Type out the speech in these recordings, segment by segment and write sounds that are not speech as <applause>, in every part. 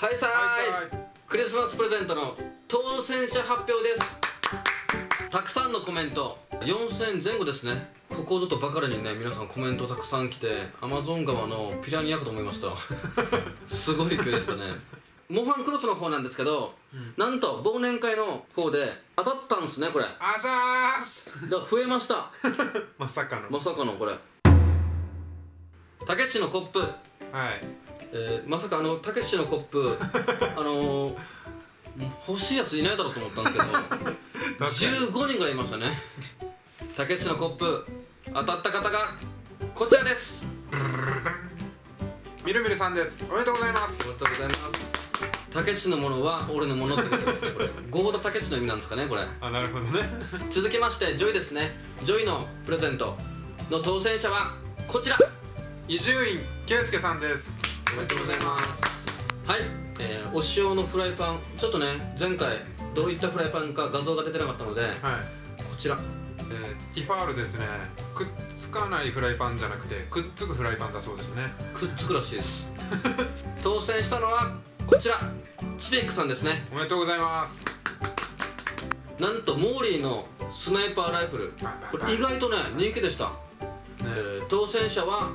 はいさーいクリスマスプレゼントの当選者発表です。たくさんのコメント。4000前後ですね。ここぞとばかりにね皆さんコメントたくさん来てアマゾン川のピラニアかと思いました。すごい勢いでしたね。<laughs> モファンクロスの方なんですけど、なんと忘年会の方で当たったんですねこれ。あざーす！ら増えました。<laughs> まさかの。まさかのこれ。たけしのコップ。はいえーまさかあのたけしのコップ <laughs> あのー欲しいやついないだろうと思ったんですけど <laughs> 確かに。15人ぐらいいましたね。たけしのコップ当たった方がこちらです。みるみるさんです。おめでとうございます。おめでとうございます。たけしのものは俺のものってことですねこれ。<laughs> ゴーダたけしの意味なんですかねこれ。あなるほどね。続きましてジョイですね。ジョイのプレゼントの当選者はこちら。伊集院圭介さんですおめでとうございます。はい、えーお塩のフライパン。ちょっとね前回どういったフライパンか画像が出てなかったのではい。こちら。えーティファールですね。くっつかないフライパンじゃなくてくっつくフライパンだそうですね。くっつくらしいです。<laughs> 当選したのはこちら。チピックさんですね。おめでとうございます。なんとモーリーのスナイパーライフル。これ意外とね人気でした、えねー当選者は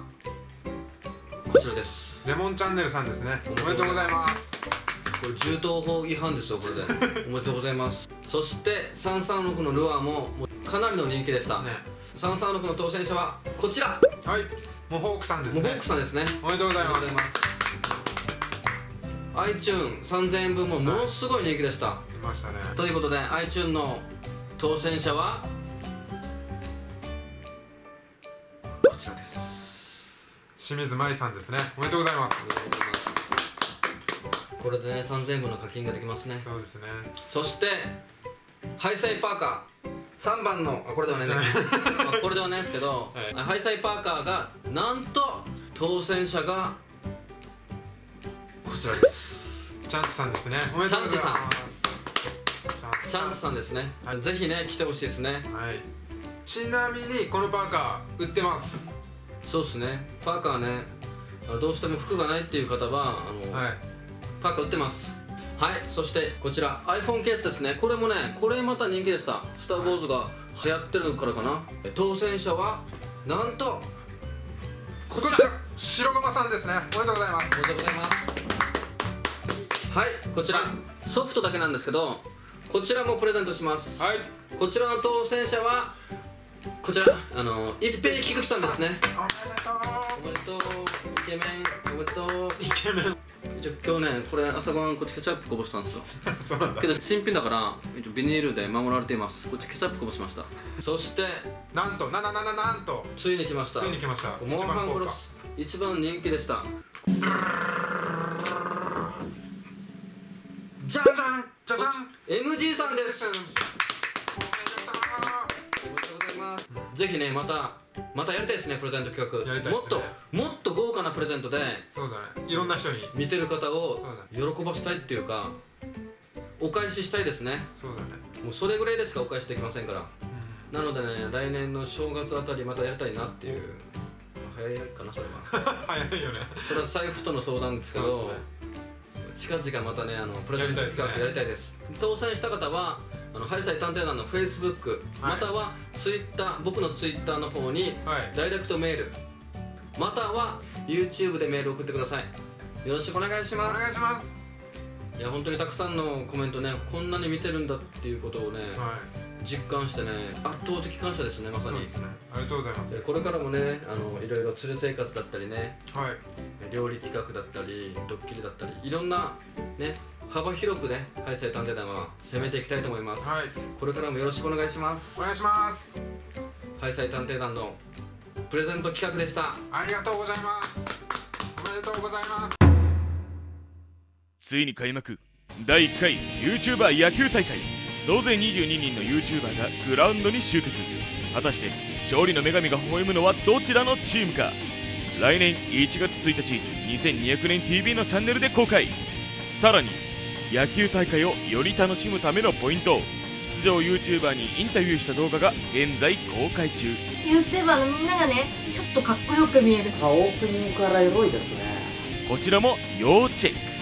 こちらですレモンチャンネルさんですね。おめでとうございます。これ銃刀法違反ですよこれで。<laughs> おめでとうございます。そして336のルアーもかなりの人気でした、ね。336の当選者はこちら。はい。モホークさんですね。モホークさんですね。おめでとうございます。ありがとうございます。iTune3000 円分もものすごい人気でした、いましたね。ということで iTune の当選者はこちらです清水舞さんですね。おめでとうございます。これでね3000円分の課金ができますね。そうですね。そしてハイサイパーカー。3番のあこれではないね。あこれではないですけど、はい。ハイサイパーカーがなんと当選者がこちらです。チャンチさんですね。おめでとうございます。チシャンツさんですね、はい。ぜひね来てほしいですね。はい。ちなみにこのパーカー売ってますそうですね。パーカーね。どうしても服がないっていう方はあの、はい。パーカー売ってます。はい。そしてこちら iPhone ケースですね。これもねこれまた人気でした「スター・ウォーズ」が流行ってるからかな。当選者はなんとこちら。こちら白駒さんですね。おめでとうございます。おめでとうございます。はい。こちらソフトだけなんですけどこちらもプレゼントします。はい。こちらの当選者はこちらあの一平菊池さんですね。おめでとう。おめでとうイケメン。おめでとう。イケメン。今日ねこれ朝ごはんこっちケチャップこぼしたんですよ。<laughs> そうなんだ。けど新品だからビニールで守られています。こっちケチャップこぼしました。そしてなんとなななななんと。ついに来ました。ついに来ました。モンハン一番高価クロス一番人気でした。じゃんじゃんじゃじゃん MG さんですぜひねまたまたやりたいですねプレゼント企画。やりたいもっとですね。もっと豪華なプレゼントでそうだね。いろんな人に。見てる方を喜ばしたいっていうかお返ししたいですね。そうだね。もうそれぐらいでしかお返しできませんから。なのでね来年の正月あたりまたやりたいなっていう。早いかなそれは。<laughs> 早いよね。それは財布との相談ですけどそう近々またねあのプレゼント企画ややりりたいです。当選した方はあのハイサイ探偵団のフェイスブック、はい。またはツイッター僕のツイッターの方にはい。ダイレクトメールまたは YouTube でメール送ってください。よろしくお願いしおます。願いします。いや本当にたくさんのコメントねこんなに見てるんだっていうことをね、は実感してね圧倒的感謝ですねまさに。いそうですね。ありがとうございます。でこれからもねあのいろいろ釣る生活だったりねはい。料理企画だったりドッキリだったりいろんなね幅広くねハイ探偵団は攻めていきたいと思います。はい。これからもよろしくお願いします。お願いします。ハイ探偵団のプレゼント企画でした。ありがとうございます。おめでとうございます。ついに開幕。第1回 YouTuber 野球大会。総勢22人の YouTuber がグラウンドに集結。果たして勝利の女神が微笑むのはどちらのチームか。来年1月1日2200年 TV のチャンネルで公開。さらに野球大会をより楽しむためのポイント。出場 YouTuber にインタビューした動画が現在公開中。YouTuber のみんながねちょっとかっこよく見える。あオープニングからエロいですね。こちらも要チェック